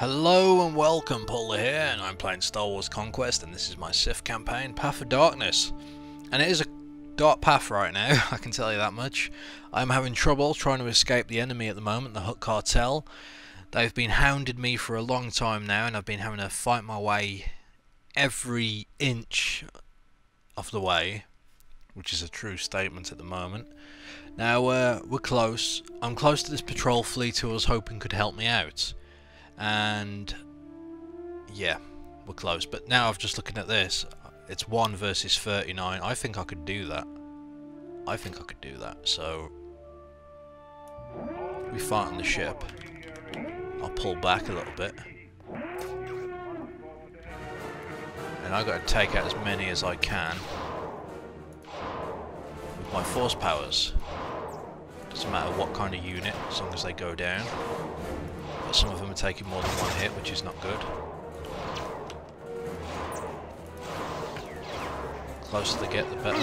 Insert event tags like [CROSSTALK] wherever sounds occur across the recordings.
Hello and welcome, Paul here, and I'm playing Star Wars Conquest, and this is my Sith campaign, Path of Darkness. And it is a dark path right now, [LAUGHS] I can tell you that much. I'm having trouble trying to escape the enemy at the moment, the Hutt Cartel. They've been hounded me for a long time now, and I've been having to fight my way every inch of the way, which is a true statement at the moment. Now, uh, we're close. I'm close to this patrol fleet who I was hoping could help me out and yeah we're close. But now I've just looking at this it's 1 versus 39 I think I could do that. I think I could do that. So we fight on the ship. I'll pull back a little bit. And I've got to take out as many as I can with my force powers. Doesn't matter what kind of unit as long as they go down but some of them are taking more than one hit, which is not good. Closer they get, the better.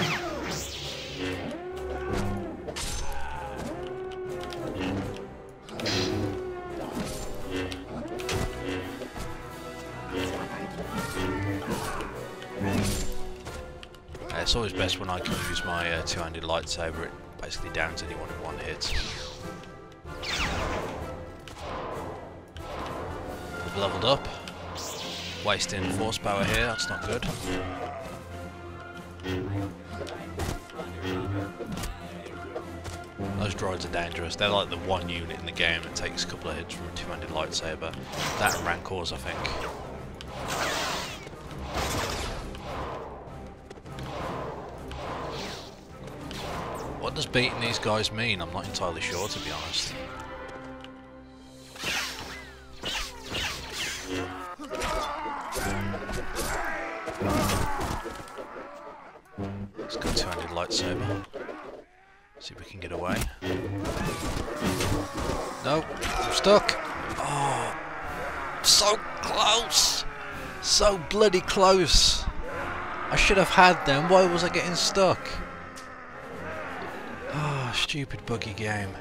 It's always best when I can use my uh, two-handed lightsaber, it basically downs anyone in one hit. Leveled up. Wasting force power here, that's not good. Those droids are dangerous. They're like the one unit in the game that takes a couple of hits from a two-handed lightsaber. That and Rancors, I think. What does beating these guys mean? I'm not entirely sure, to be honest. See if we can get away. No, I'm stuck. Oh, so close. So bloody close. I should have had them. Why was I getting stuck? Oh, stupid buggy game.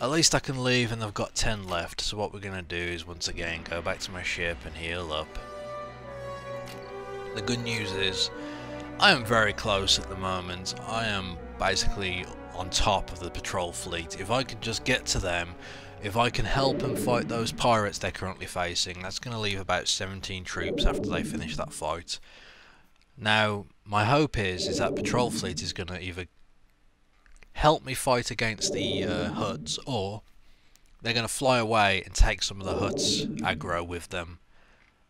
At least I can leave and I've got 10 left, so what we're going to do is once again go back to my ship and heal up. The good news is I am very close at the moment. I am basically on top of the patrol fleet. If I can just get to them, if I can help them fight those pirates they're currently facing, that's going to leave about 17 troops after they finish that fight. Now, my hope is, is that patrol fleet is going to either help me fight against the uh, Hutts, or they're going to fly away and take some of the Hutts aggro with them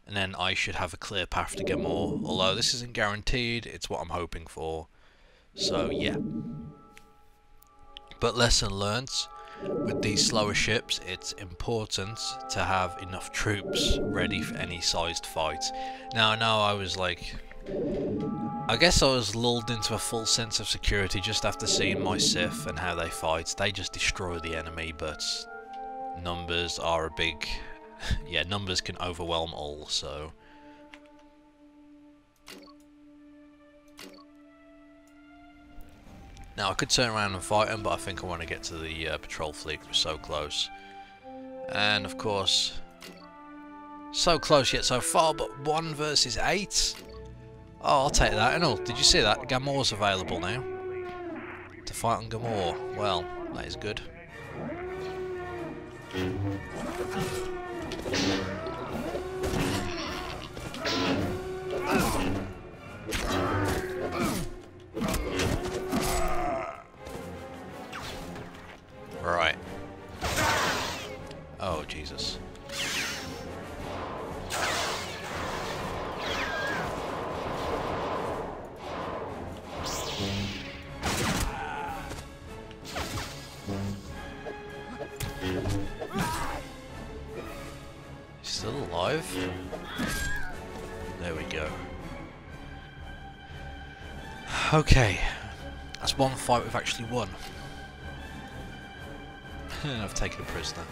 and then I should have a clear path to get more. Although this isn't guaranteed, it's what I'm hoping for. So yeah. But lesson learnt, with these slower ships, it's important to have enough troops ready for any sized fight. Now I know I was like... I guess I was lulled into a full sense of security just after seeing my Sith and how they fight. They just destroy the enemy, but numbers are a big [LAUGHS] yeah, numbers can overwhelm all, so... Now, I could turn around and fight them, but I think I want to get to the uh, patrol fleet. We're so close. And, of course, so close yet so far, but 1 versus 8? Oh, I'll take that. And oh, did you see that? Gamorr's available now. To fight on Gamorr. Well, that is good. Oh. Still alive? There we go. Okay. That's one fight we've actually won. Hmm, I've taken a prisoner.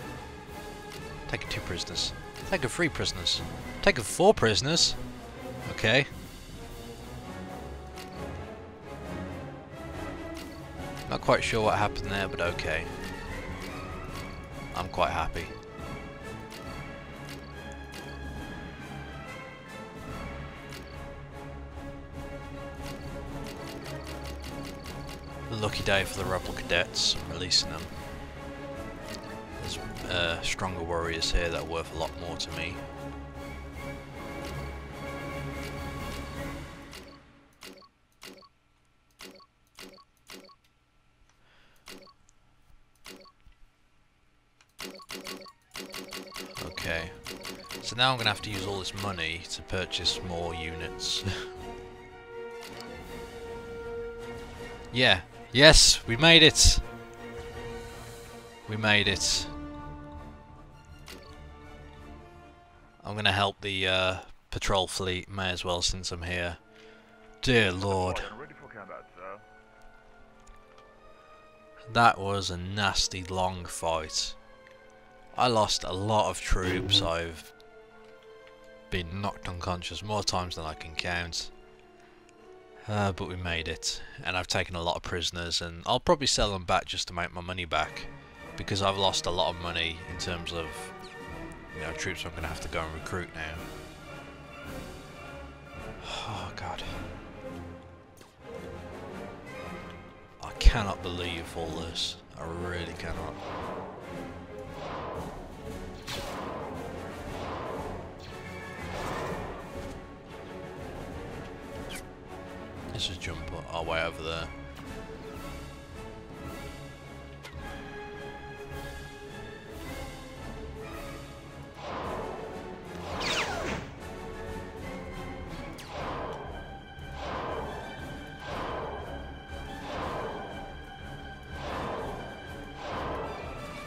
Taken two prisoners. Taken three prisoners. Taken four prisoners. Okay. Not quite sure what happened there, but okay. I'm quite happy. Lucky day for the rebel cadets, releasing them. There's uh, stronger warriors here that are worth a lot more to me. Okay, so now I'm going to have to use all this money to purchase more units. [LAUGHS] yeah, yes, we made it! We made it. I'm going to help the uh, patrol fleet, may as well since I'm here. Dear lord. That was a nasty long fight. I lost a lot of troops. I've been knocked unconscious more times than I can count. Uh, but we made it. And I've taken a lot of prisoners and I'll probably sell them back just to make my money back. Because I've lost a lot of money in terms of you know, troops I'm going to have to go and recruit now. Oh god. I cannot believe all this. I really cannot. Let's just jump our way over there.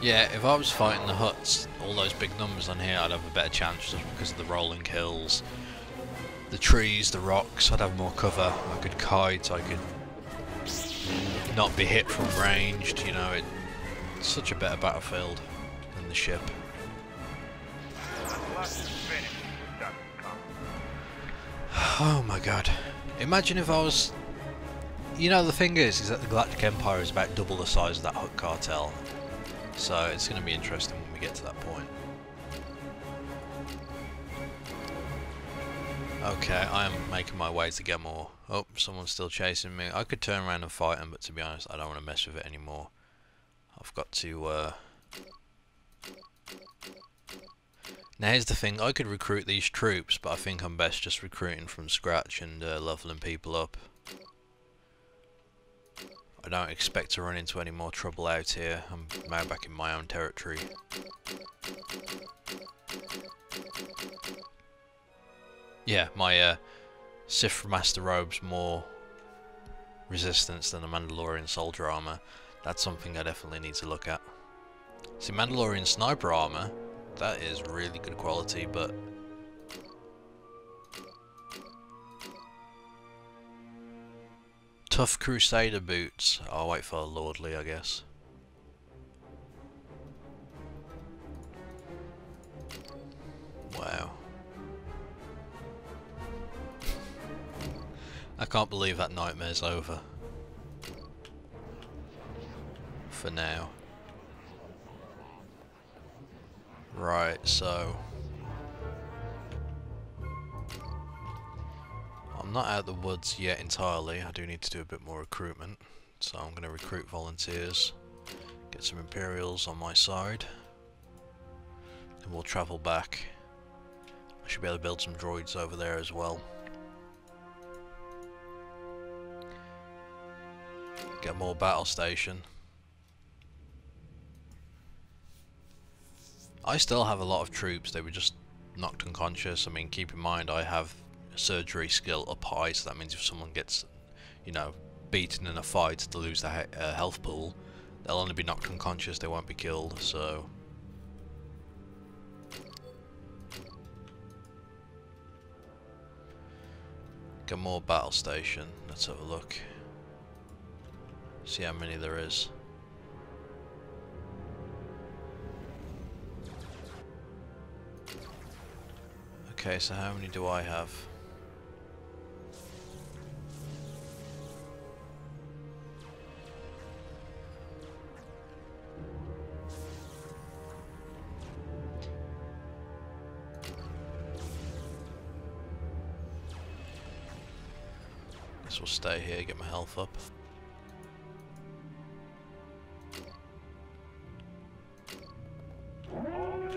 Yeah, if I was fighting the Hutts, all those big numbers on here, I'd have a better chance just because of the rolling hills the trees, the rocks, I'd have more cover. I could kite, I could not be hit from ranged, you know, it, it's such a better battlefield than the ship. Oh my god. Imagine if I was... You know, the thing is, is that the Galactic Empire is about double the size of that Hutt cartel. So it's going to be interesting when we get to that point. Okay, I am making my way to get more. Oh, someone's still chasing me. I could turn around and fight him, but to be honest, I don't want to mess with it anymore. I've got to, uh... Now here's the thing, I could recruit these troops, but I think I'm best just recruiting from scratch and uh, leveling people up. I don't expect to run into any more trouble out here. I'm now back in my own territory. Yeah, my uh, Sith Master Robe's more resistance than a Mandalorian soldier armor. That's something I definitely need to look at. See, Mandalorian sniper armor, that is really good quality, but... Tough Crusader boots. I'll wait for Lordly, I guess. Can't believe that nightmare's over. For now. Right, so... I'm not out of the woods yet entirely, I do need to do a bit more recruitment. So I'm going to recruit volunteers, get some Imperials on my side, and we'll travel back. I should be able to build some droids over there as well. Get more battle station. I still have a lot of troops, they were just knocked unconscious. I mean, keep in mind, I have surgery skill up high, so that means if someone gets, you know, beaten in a fight to lose their he uh, health pool, they'll only be knocked unconscious, they won't be killed, so... Get more battle station, let's have a look. See how many there is. Okay, so how many do I have? Guess we'll stay here, get my health up.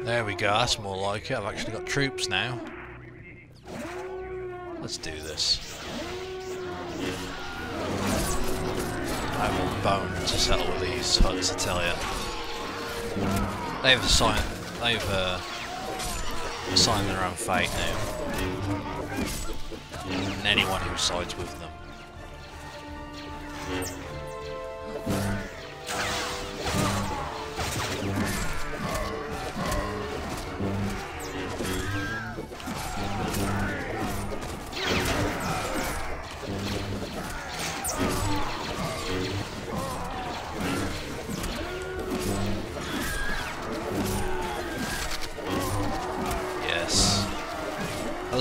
There we go, that's more like it. I've actually got troops now. Let's do this. I a bone to settle with these Hutts, I tell you. They've assigned, they've uh, assigned their own fate now. And anyone who sides with them.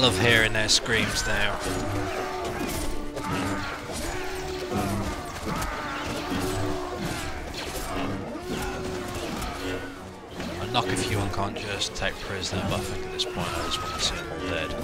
Love hearing their screams now. I knock a few unconscious, take prisoner, but I think at this point I just want to see them all dead.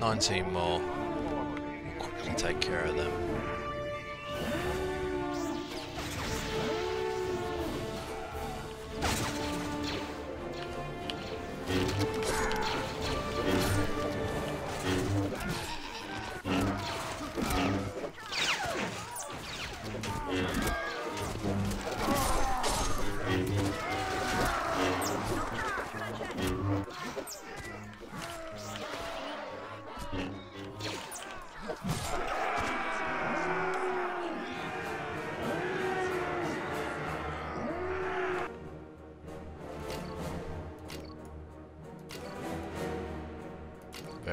19 more. We'll quickly take care of them.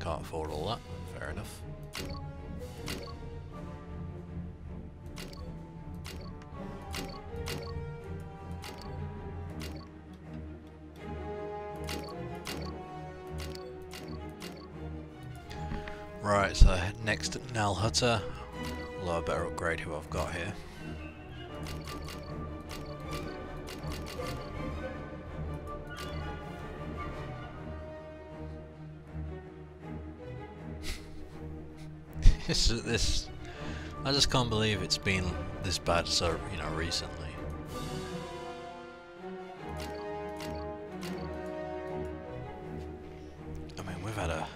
Can't afford all that. Fair enough. Right, so next Nal Hutta. Although I better upgrade who I've got here. This this I just can't believe it's been this bad so you know recently. I mean we've had a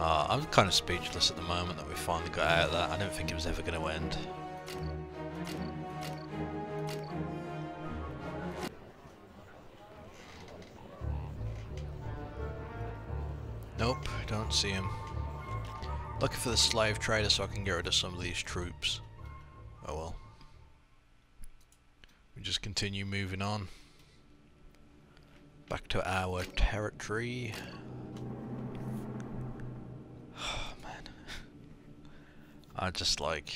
uh, I'm kind of speechless at the moment that we finally got out of that. I didn't think it was ever going to end. Nope, don't see him. Looking for the slave trader so I can get rid of some of these troops. Oh well. We just continue moving on. Back to our territory. Oh man. [LAUGHS] I just like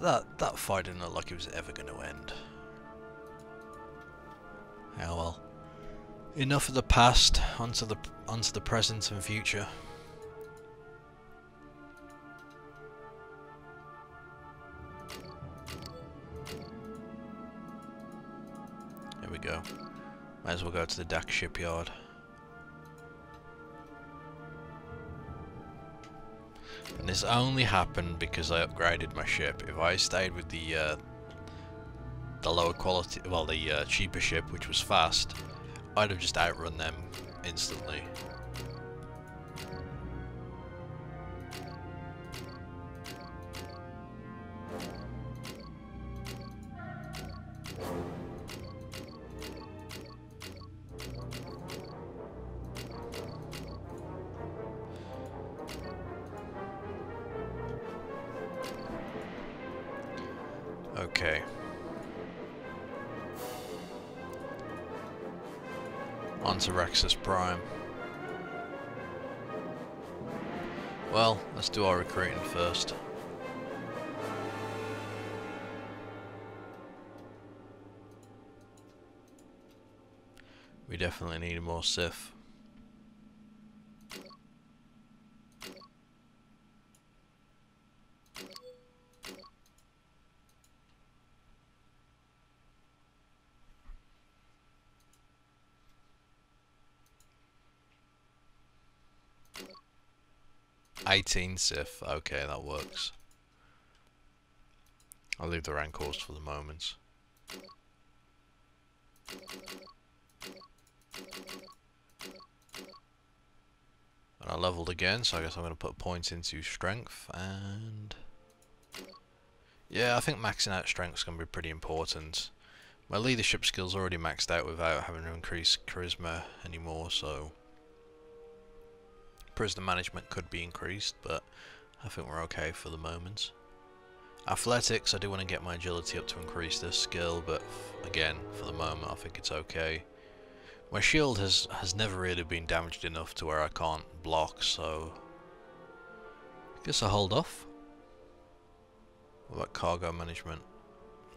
that that fight didn't look like it was ever gonna end. Oh well. Enough of the past, onto the onto the present and future. As well go to the Dak shipyard. And this only happened because I upgraded my ship. If I stayed with the uh, the lower quality, well, the uh, cheaper ship, which was fast, I'd have just outrun them instantly. Well, let's do our recruiting first. We definitely need more Sith. 18 Sith. Okay, that works. I'll leave the Rancors for the moment. And I leveled again, so I guess I'm going to put points into strength, and... Yeah, I think maxing out strength is going to be pretty important. My leadership skills already maxed out without having to increase charisma anymore, so prisoner management could be increased, but I think we're okay for the moment. Athletics, I do want to get my agility up to increase this skill, but again, for the moment, I think it's okay. My shield has, has never really been damaged enough to where I can't block, so... I guess I'll hold off. What about cargo management?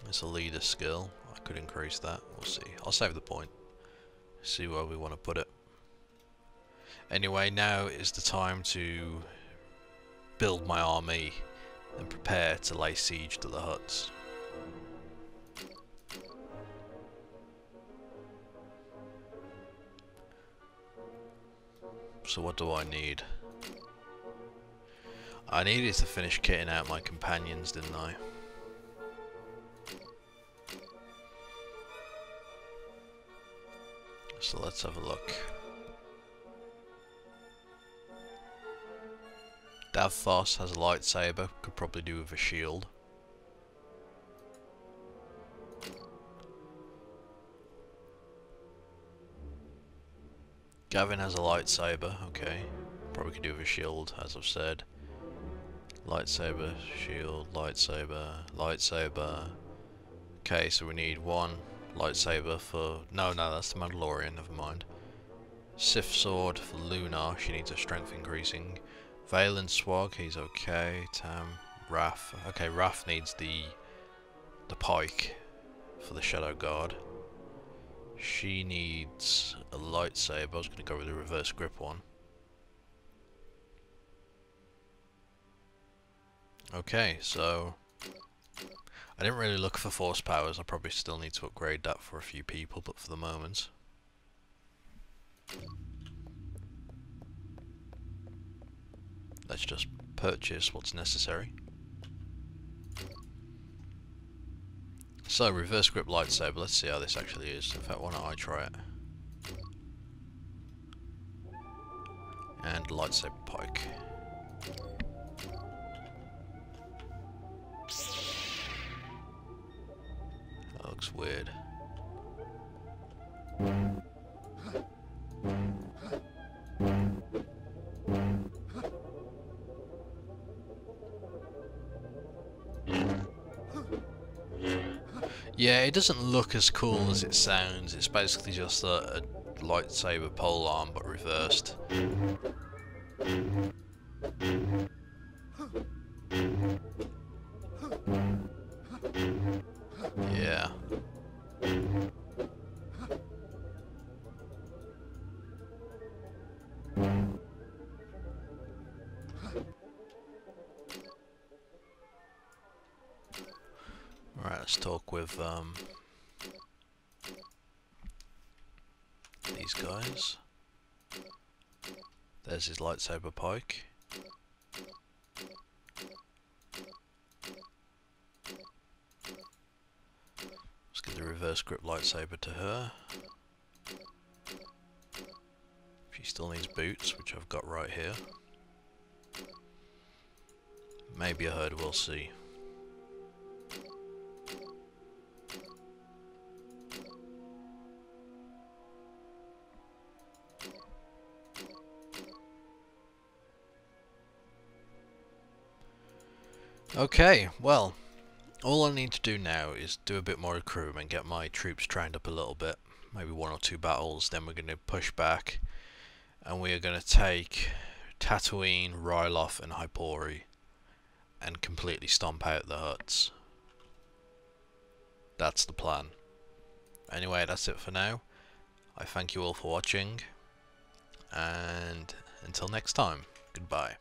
It's a leader skill. I could increase that. We'll see. I'll save the point. See where we want to put it. Anyway, now is the time to build my army and prepare to lay siege to the Hutts. So what do I need? I needed to finish kitting out my companions, didn't I? So let's have a look. Davthos has a lightsaber, could probably do with a shield. Gavin has a lightsaber, okay. Probably could do with a shield, as I've said. Lightsaber, shield, lightsaber, lightsaber. Okay, so we need one lightsaber for... No, no, that's the Mandalorian, never mind. Sith sword for Lunar, she needs a strength increasing. Valen Swag, he's okay. Tam, Raf. Okay, Raf needs the the pike for the Shadow Guard. She needs a lightsaber. I was going to go with the reverse grip one. Okay, so I didn't really look for force powers. I probably still need to upgrade that for a few people, but for the moment. Let's just purchase what's necessary. So, reverse grip lightsaber, let's see how this actually is. In fact, why don't I try it? And lightsaber pike. That looks weird. Yeah, it doesn't look as cool as it hmm. sounds. It's basically just a, a lightsaber pole arm, but reversed. Let's talk with um, these guys. There's his lightsaber pike. Let's get the reverse grip lightsaber to her. She still needs boots, which I've got right here. Maybe a herd, we'll see. Okay, well, all I need to do now is do a bit more recruitment, and get my troops trained up a little bit, maybe one or two battles, then we're going to push back, and we are going to take Tatooine, Ryloth and Hypori, and completely stomp out the Hutts. That's the plan. Anyway, that's it for now. I thank you all for watching, and until next time, goodbye.